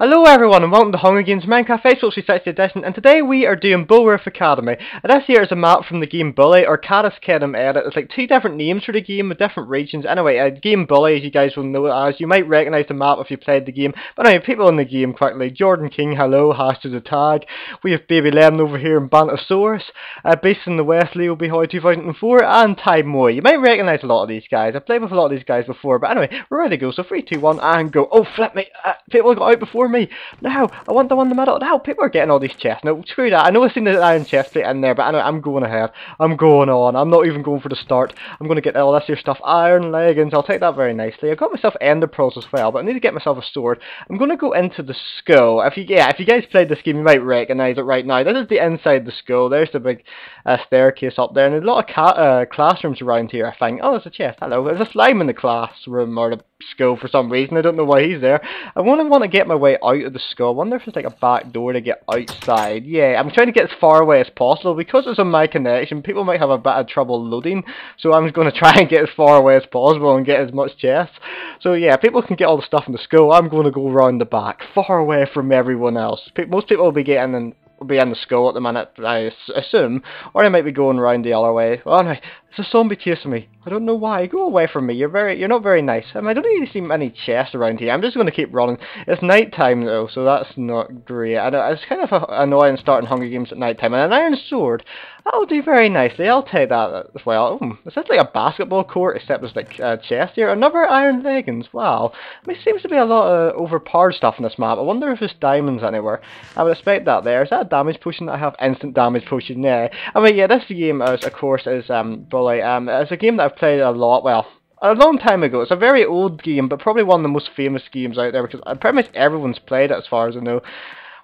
Hello everyone and welcome to Hunger Games Minecraft Xbox 360 Edition and today we are doing Bullworth Academy and this here is a map from the game Bully or Canis Canem Edit. It's like two different names for the game with different regions. Anyway, uh, game Bully as you guys will know as you might recognise the map if you played the game. But anyway, people in the game quickly. Jordan King, hello, hash to the tag. We have Baby Lemon over here in Bantosaurus, uh, based in the West, Leo Behoy 2004 and Ty Moy. You might recognise a lot of these guys. I've played with a lot of these guys before but anyway, we're ready to go. So 3, 2, 1 and go. Oh flip me, uh, people got out before me. No, I want the one in the middle. Now, people are getting all these chests. No, screw that. I know I've seen the iron chest plate in there, but anyway, I'm going ahead. I'm going on. I'm not even going for the start. I'm going to get all this here stuff. Iron leggings. I'll take that very nicely. I've got myself ender pearls as well, but I need to get myself a sword. I'm going to go into the skull. If you, yeah, if you guys played this game, you might recognise it right now. This is the inside the skull. There's the big uh, staircase up there, and there's a lot of uh, classrooms around here, I think. Oh, there's a chest. Hello. There's a slime in the classroom, or the skull for some reason. I don't know why he's there. I want to want to get my way out of the skull. I wonder if there's like a back door to get outside. Yeah, I'm trying to get as far away as possible because it's on my connection. People might have a bit of trouble loading, so I'm going to try and get as far away as possible and get as much chests. So yeah, people can get all the stuff in the skull. I'm going to go around the back, far away from everyone else. Most people will be getting in will be in the skull at the minute, I assume, or they might be going around the other way. Oh no, there's a zombie chasing me. I don't know why. Go away from me. You're very, you're not very nice. I, mean, I don't really see many chests around here. I'm just going to keep running. It's night time though, so that's not great. I know it's kind of annoying starting Hunger Games at night time. And an iron sword, that'll do very nicely. I'll take that as well. Oh, is this like a basketball court except there's like a chest here? Another iron leggings. Wow. I mean, it seems to be a lot of overpowered stuff in this map. I wonder if there's diamonds anywhere. I would expect that there. Is that a damage potion that I have? Instant damage potion. Yeah. I mean, yeah. This game, is, of course, is um Um, it's a game that I've played a lot. Well, a long time ago. It's a very old game, but probably one of the most famous games out there because pretty much everyone's played it as far as I know.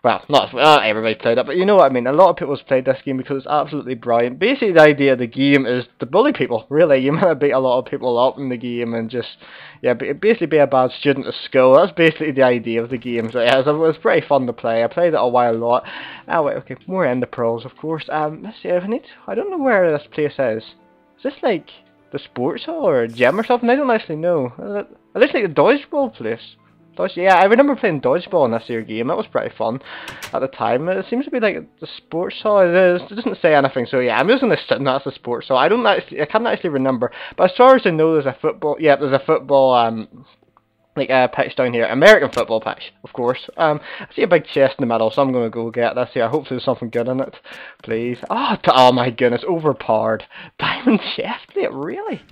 Well, not, not everybody played it, but you know what I mean. A lot of people have played this game because it's absolutely brilliant. Basically, the idea of the game is to bully people, really. You might beat a lot of people up in the game and just, yeah, basically be a bad student at school. That's basically the idea of the game. So, yeah, it was pretty fun to play. I played it a while a lot. Oh, wait, okay, more Ender Pearls, of course. Um, let's see, I need, I don't know where this place is. Is this like the sports hall or a gym or something? I don't actually know. Is this like the dodgeball place? Dodge, yeah, I remember playing dodgeball in this year game. That was pretty fun at the time. It seems to be like the sports hall. It, is, it doesn't say anything, so yeah, I'm just gonna sit that's the sports hall. I don't actually, I can't actually remember. But as far as I know, there's a football. Yeah, there's a football. Um, like a uh, pitch down here, American football pitch, of course. Um, I see a big chest in the middle, so I'm gonna go get this here. Hopefully, there's something good in it, please. Oh, oh my goodness, overpowered diamond chest plate, really?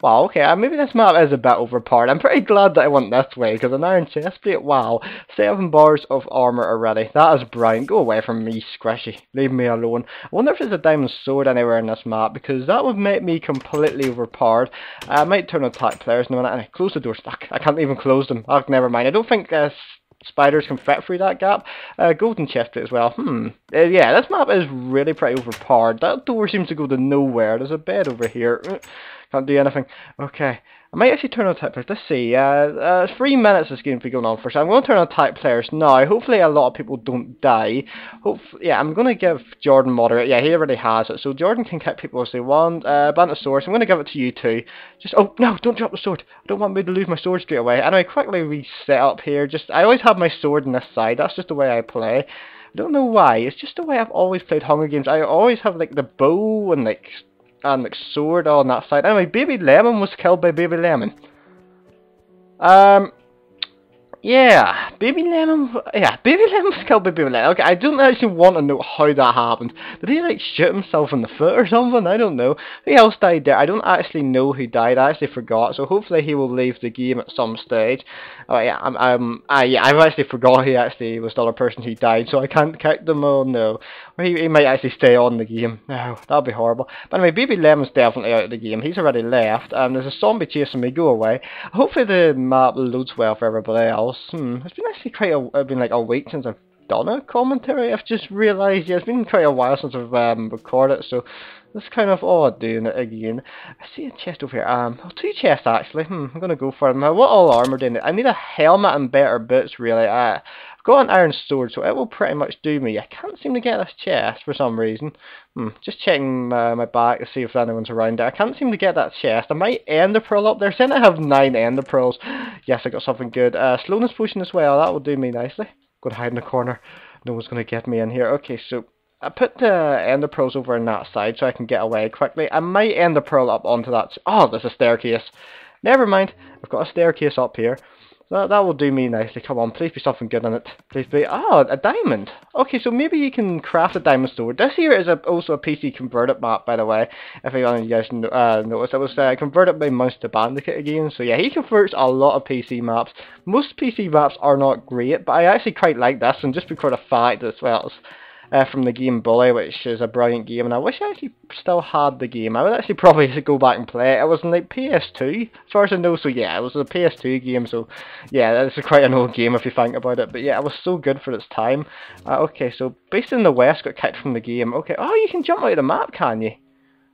Wow, okay, uh, maybe this map is a bit overpowered. I'm pretty glad that I went this way, because an iron chest plate, wow. Seven bars of armour already. That is brilliant. Go away from me, Squishy. Leave me alone. I wonder if there's a diamond sword anywhere in this map, because that would make me completely overpowered. I might turn attack players in a minute. Close the door. Stuck. I can't even close them. Oh, never mind. I don't think uh, spiders can fit through that gap. Uh, golden chest as well. Hmm. Uh, yeah, this map is really pretty overpowered. That door seems to go to nowhere. There's a bed over here. Uh, can't do anything. Okay. I might actually turn on type players. Let's see. Uh, uh, three minutes this game to be going on for, so I'm going to turn on type players now. Hopefully a lot of people don't die. Hopefully, yeah, I'm going to give Jordan moderate. Yeah, he already has it, so Jordan can kick people as they want. Uh, Bantosaurus, I'm going to give it to you too. Just, oh, no, don't drop the sword. I don't want me to lose my sword straight away. Anyway, quickly reset up here. Just, I always have my sword on this side. That's just the way I play. I don't know why. It's just the way I've always played Hunger Games. I always have like the bow and like and like sword on that side. Anyway, Baby Lemon was killed by Baby Lemon. Um, yeah, Baby Lemon, yeah, Baby Lemon was killed by Baby Lemon. Okay, I don't actually want to know how that happened. Did he like shoot himself in the foot or something? I don't know. Who else died there? I don't actually know who died. I actually forgot. So hopefully he will leave the game at some stage. Oh yeah, I'm, I'm, I, yeah, I've actually forgot he actually was the other person who died, so I can't kick them. Oh no. Or he, he might actually stay on the game. No, that'd be horrible. But anyway, Baby Lemon's definitely out of the game. He's already left. Um, there's a zombie chasing me. Go away. Hopefully the map loads well for everybody else. Hmm, it's been actually quite a, it's been like a week since I've done a commentary. I've just realised, yeah, it's been quite a while since I've um, recorded, so it's kind of odd doing it again. I see a chest over here. Um, oh, two chests actually. Hmm, I'm gonna go for them. What all armoured in it? I need a helmet and better boots, really. I've got an iron sword, so it will pretty much do me. I can't seem to get this chest for some reason. Hmm, just checking my back to see if anyone's around it. I can't seem to get that chest. I might end ender pearl up there. Saying I have nine ender pearls. Yes, I got something good. Uh, slowness potion as well. That will do me nicely. Go to hide in the corner. No one's going to get me in here. Okay, so I put the ender pearls over on that side so I can get away quickly. I might end the pearl up onto that. Oh, there's a staircase. Never mind. I've got a staircase up here. That, that will do me nicely. Come on, please be something good in it. Please be... Oh, a diamond. Okay, so maybe you can craft a diamond sword. This here is a, also a PC converted map, by the way. If any of you guys uh, noticed, it was uh, converted by Munch the Bandicoot again. So yeah, he converts a lot of PC maps. Most PC maps are not great, but I actually quite like this one just because of the fact as well uh, from the game Bully, which is a brilliant game, and I wish I actually still had the game. I would actually probably go back and play it. It was in like PS2, as far as I know, so yeah, it was a PS2 game, so yeah, it's quite an old game if you think about it, but yeah, it was so good for its time. Uh, okay, so based in the West got kicked from the game. Okay, oh, you can jump out of the map, can you?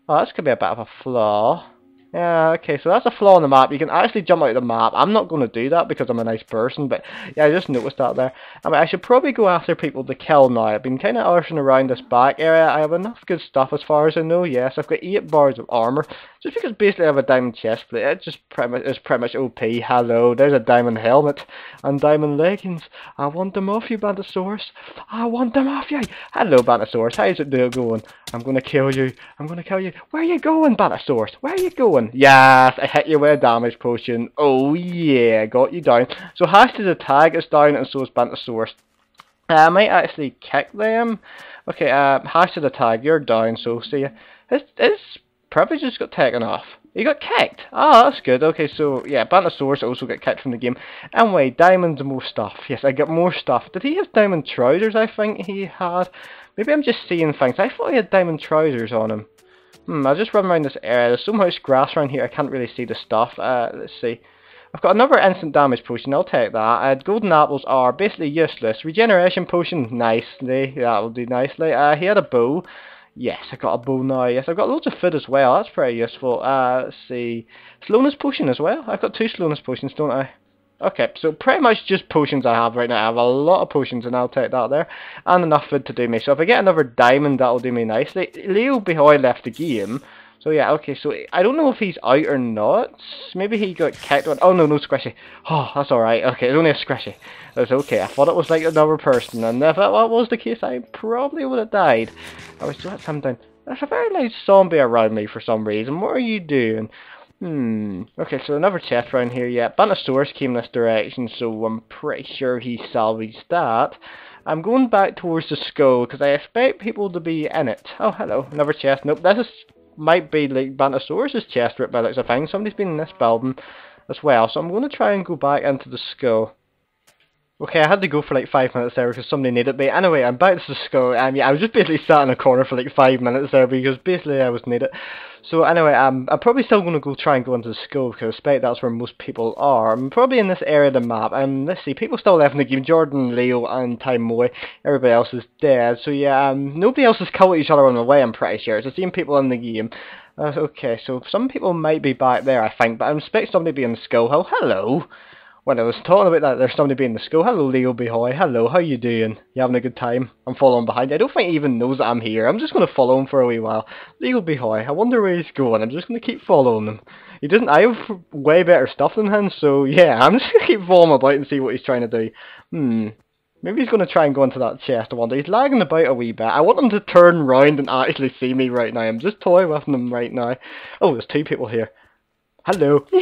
Oh, that's going to be a bit of a flaw. Yeah, okay, so that's a flaw in the map. You can actually jump out of the map. I'm not going to do that because I'm a nice person, but yeah, I just noticed that there. I mean, I should probably go after people to kill now. I've been kind of arching around this back area. I have enough good stuff as far as I know, yes. I've got 8 bars of armor, just because basically I have a diamond chest plate. It just pretty much, it's pretty much OP. Hello, there's a diamond helmet and diamond leggings. I want them off you, Bantosaurus. I want them off you. Hello, Bantosaurus. How's it going? I'm going to kill you. I'm going to kill you. Where are you going, Bantosaurus? Where are you going? One. Yes, I hit you with a damage potion. Oh yeah, got you down. So Hash is a tag is down and so is Bantosaurus. Uh, I might actually kick them. Okay, uh, Hash to the tag, you're down, so see. His, his privilege just got taken off. He got kicked. Ah, oh, that's good. Okay, so yeah, Bantosaurus also got kicked from the game. Anyway, diamonds and more stuff. Yes, I got more stuff. Did he have diamond trousers? I think he had. Maybe I'm just seeing things. I thought he had diamond trousers on him. Hmm, I'll just run around this area. There's so much grass around here, I can't really see the stuff. Uh, let's see. I've got another instant damage potion, I'll take that. Uh, golden apples are basically useless. Regeneration potion, nicely. That'll do nicely. Uh, he had a bow. Yes, I got a bow now. Yes, I've got loads of food as well. That's pretty useful. Uh, let's see. Slowness potion as well. I've got two slowness potions, don't I? Okay, so pretty much just potions I have right now. I have a lot of potions and I'll take that there. And enough food to do me. So if I get another diamond, that'll do me nicely. Leo Behoy left the game. So yeah, okay, so I don't know if he's out or not. Maybe he got kicked. on. Oh no, no squishy. Oh, that's alright. Okay, it's only a squishy. That's okay. I thought it was like another person. And if that was the case, I probably would have died. I was let him down. There's a very nice zombie around me for some reason. What are you doing? Hmm. Okay, so another chest around here. Yeah, Bantosaurus came this direction, so I'm pretty sure he salvaged that. I'm going back towards the skull because I expect people to be in it. Oh, hello. Another chest. Nope, this is, might be like Bantosaurus' chest right by looks of things. Somebody's been in this building as well, so I'm going to try and go back into the skull. Okay, I had to go for like five minutes there because somebody needed me. Anyway, I'm back to the skull. Um, yeah, I was just basically sat in a corner for like five minutes there because basically I was needed. So anyway, um, I'm probably still going to go try and go into the school because I expect that's where most people are. I'm probably in this area of the map. And let's see, people still left in the game. Jordan, Leo, and Time. Everybody else is dead. So yeah, um, nobody else has killed each other on the way. I'm pretty sure. It's the same people in the game. Uh, okay, so some people might be back there, I think, but I expect somebody to be in the school. hill. Hello when I was talking about that, there's somebody being in the school. Hello, Leo Behoy. Hello, how you doing? You having a good time? I'm following behind. I don't think he even knows that I'm here. I'm just going to follow him for a wee while. Leo Behoy, I wonder where he's going. I'm just going to keep following him. He doesn't. I have way better stuff than him, so yeah, I'm just going to keep following him about and see what he's trying to do. Hmm. Maybe he's going to try and go into that chest, I wonder. He's lagging about a wee bit. I want him to turn round and actually see me right now. I'm just toying with him right now. Oh, there's two people here. Hello.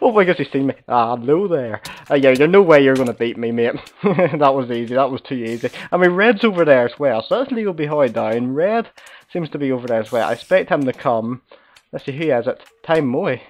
oh my gosh, he's seen me. Ah, hello there. Uh, yeah, there's no way you're going to beat me, mate. that was easy. That was too easy. I mean, Red's over there as well. So that's Leo Behoy down. Red seems to be over there as well. I expect him to come. Let's see who has it. Time Moy.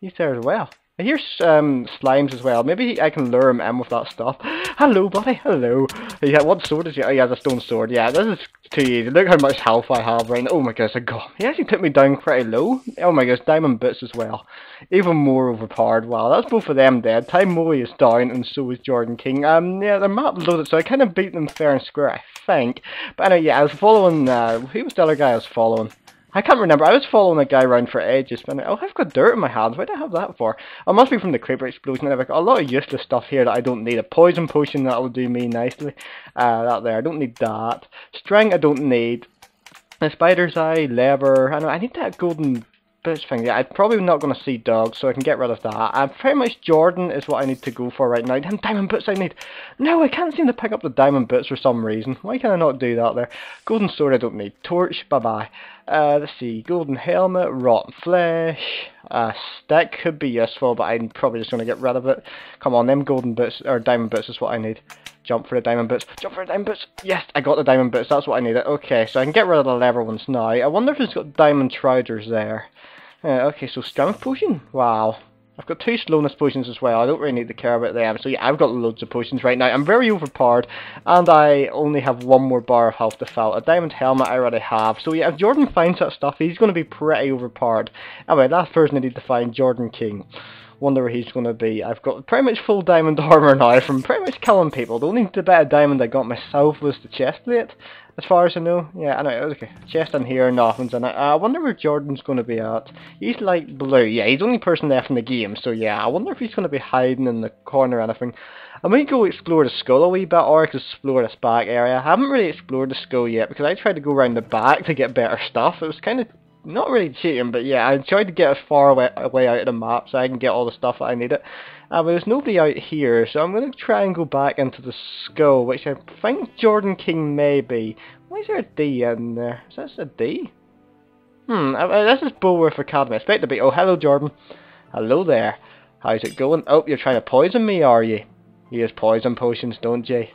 He's there as well. I hear um, slimes as well. Maybe I can lure him in with that stuff. Hello, buddy. Hello. Yeah, what sword is he? Oh, he has a stone sword. Yeah, this is too easy. Look how much health I have right now. Oh my gosh, I got. He actually took me down pretty low. Oh my gosh, diamond boots as well. Even more overpowered. Wow, that's both of them dead. Time Moe is down, and so is Jordan King. Um, yeah, they're map loaded, so I kind of beat them fair and square, I think. But anyway, yeah, I was following. Uh, who was the other guy I was following? I can't remember. I was following a guy around for ages. But oh, I've got dirt in my hands. Why do I have that for? It must be from the creeper explosion. I've got a lot of useless stuff here that I don't need. A poison potion that will do me nicely. Uh, that there. I don't need that. String I don't need. A spider's eye, lever. I know. I need that golden boots thing. Yeah, I'm probably not going to see dogs, so I can get rid of that. Uh, pretty much Jordan is what I need to go for right now. Them diamond boots I need. No, I can't seem to pick up the diamond boots for some reason. Why can I not do that there? Golden sword I don't need. Torch, bye-bye. Uh, let's see, golden helmet, rotten flesh, uh, stick could be useful, but I'm probably just going to get rid of it. Come on, them golden boots, or diamond boots is what I need. Jump for the diamond boots, jump for the diamond boots, yes, I got the diamond boots, that's what I needed. Okay, so I can get rid of the lever ones now. I wonder if it's got diamond trousers there. Uh, okay, so strength potion, wow. I've got two slowness potions as well. I don't really need to care about them. So yeah, I've got loads of potions right now. I'm very overpowered, and I only have one more bar of health to fill. A diamond helmet I already have. So yeah, if Jordan finds that stuff, he's going to be pretty overpowered. Anyway, last person I need to find, Jordan King. Wonder where he's going to be. I've got pretty much full diamond armor now from pretty much killing people. The only bit of diamond I got myself was the chest plate. As far as I know, yeah, I know. Okay, chest in here, nothing's in it. Uh, I wonder where Jordan's going to be at. He's light blue. Yeah, he's the only person left in the game, so yeah, I wonder if he's going to be hiding in the corner or anything. I might go explore the skull a wee bit, or explore this back area. I haven't really explored the skull yet, because I tried to go around the back to get better stuff. It was kind of not really cheating, but yeah, I tried to get as far away, away out of the map so I can get all the stuff that I needed. Uh, but there's nobody out here, so I'm going to try and go back into the skull, which I think Jordan King may be. Why is there a D in there? Is this a D? Hmm, uh, uh this is Bullworth Academy. I expect to be. Oh, hello, Jordan. Hello there. How's it going? Oh, you're trying to poison me, are you? You use poison potions, don't you?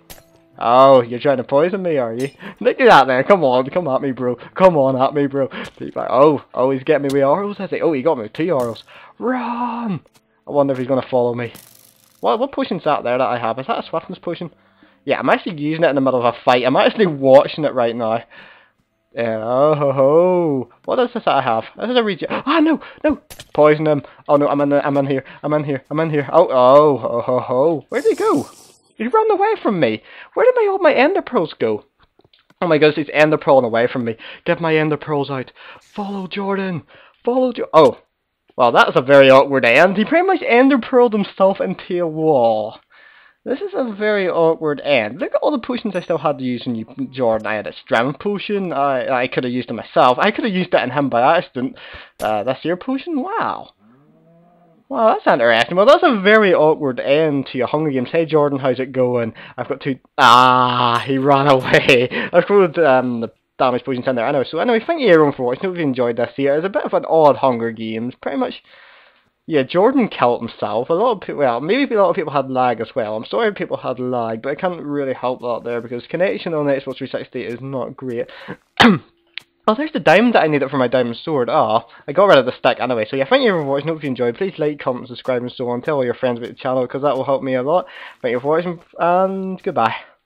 Oh, you're trying to poison me, are you? Look at that there. Come on, come at me, bro. Come on at me, bro. Oh, oh, he's getting me with arrows, I think. Oh, he got me with two arrows. Run! I wonder if he's going to follow me. What, what potion's that there that I have? Is that a swiftness potion? Yeah, I'm actually using it in the middle of a fight. I'm actually watching it right now. Yeah, oh ho ho. What is this that I have? This is a regen. Ah, oh, no, no. Poison him. Oh no, I'm in, the, I'm in here. I'm in here. I'm in here. Oh, oh, ho ho ho. Where'd he go? He ran away from me. Where did my all my ender pearls go? Oh my goodness, he's ender pearling away from me. Get my ender pearls out. Follow Jordan. Follow Jo- Oh, well, that's a very awkward end. He pretty much ender pearled himself into a wall. This is a very awkward end. Look at all the potions I still had to use in Jordan. I had a strength potion. I I could have used it myself. I could have used it in him by accident. Uh, that's your potion? Wow. Well, that's interesting. Well, that's a very awkward end to your Hunger Games. Hey, Jordan, how's it going? I've got two... Ah, he ran away. I've got um, the damage potions in there. Anyway, so anyway, thank you everyone for watching. Hope you enjoyed this here. It's a bit of an odd Hunger Games. Pretty much, yeah, Jordan killed himself. A lot of people, well, maybe a lot of people had lag as well. I'm sorry people had lag, but I can't really help that there because connection on Xbox 360 is not great. Oh, there's the diamond that I needed for my diamond sword. Ah, oh, I got rid of the stick anyway. So yeah, thank you for watching. Hope you enjoyed. Please like, comment, subscribe, and so on. Tell all your friends about the channel because that will help me a lot. Thank you for watching, and goodbye.